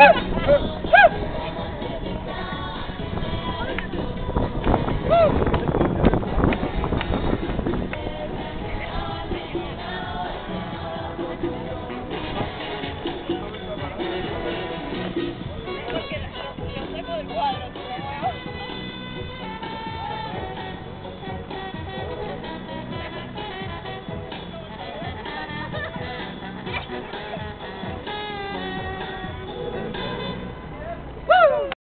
Woo!